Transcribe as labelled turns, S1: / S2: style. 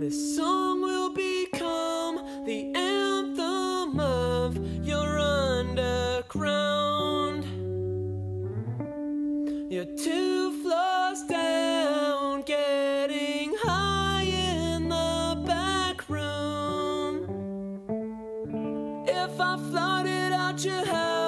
S1: This song will become the anthem of your underground. You're two floors down, getting high in the back room. If I flooded out your house.